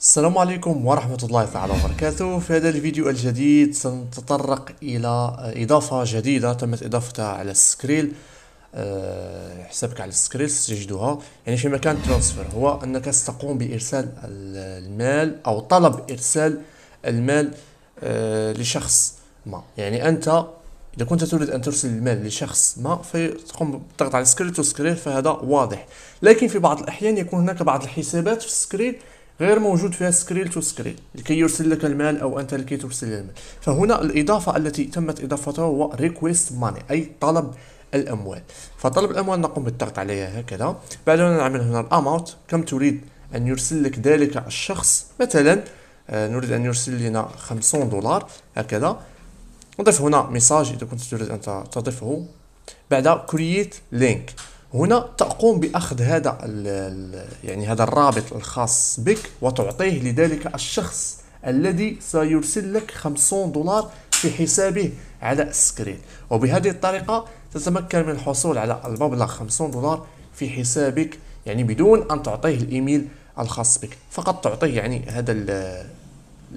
السلام عليكم ورحمة الله تعالى وبركاته. في هذا الفيديو الجديد سنتطرق إلى إضافة جديدة تمت إضافتها على ال Skrill. أه، حسابك على ال Skrill ستجدها يعني في مكان transfer. هو أنك ستقوم بإرسال المال أو طلب إرسال المال أه، لشخص ما. يعني أنت إذا كنت تريد أن ترسل المال لشخص ما فتقوم بالضغط على Skrill to Skrill فهذا واضح. لكن في بعض الأحيان يكون هناك بعض الحسابات في ال Skrill غير موجود فيها Skrill to Skrill لكي يرسل لك المال أو أنت لكي ترسل المال. فهنا الإضافة التي تمت اضافتها هو request money أي طلب الأموال. فطلب الأموال نقوم بالضغط عليها هكذا. بعدها نعمل هنا ال amount كم تريد أن يرسل لك ذلك الشخص؟ مثلا آه، نريد أن يرسل لنا 50 دولار هكذا. نضيف هنا message إذا كنت تريد أن تضيفه. بعد create link هنا تقوم بأخذ هذا يعني هذا الرابط الخاص بك وتعطيه لذلك الشخص الذي سيرسل لك 50 دولار في حسابه على ال Skrill. وبهذه الطريقة تتمكن من الحصول على المبلغ 50 دولار في حسابك يعني بدون أن تعطيه الإيميل الخاص بك. فقط تعطيه يعني هذا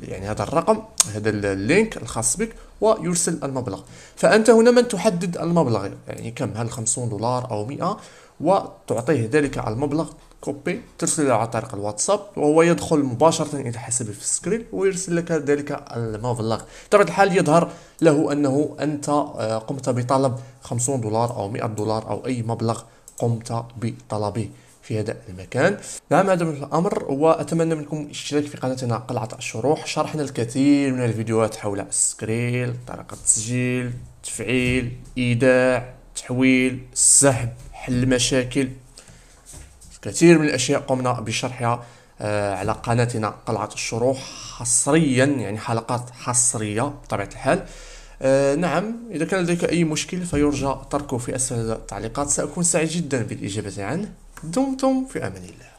يعني هذا الرقم هذا ال link الخاص بك ويرسل المبلغ. فأنت هنا من تحدد المبلغ يعني كم؟ هل 50 دولار أو 100 وتعطيه ذلك المبلغ copy ترسله على طريق الواتساب وهو يدخل مباشرة إلى حسابه في ال Skrill ويرسل لك ذلك المبلغ. بطبيعة الحال يظهر له أنه أنت آه، قمت بطلب 50 دولار أو 100 دولار أو أي مبلغ قمت بطلبه. في هذا المكان. نعم هذا من الأمر وأتمنى منكم الاشتراك في قناتنا قلعة الشروح. شرحنا الكثير من الفيديوهات حول ال Skrill طريقة التسجيل تفعيل إيداع تحويل سحب حل مشاكل كثير من الأشياء قمنا بشرحها آه، على قناتنا قلعة الشروح حصريا يعني حلقات حصرية بطبيعة الحال. آه نعم إذا كان لديك أي مشكل فيرجى تركه في أسفل التعليقات. سأكون سعيد جدا بالإجابة عنه دمتم في أمان الله.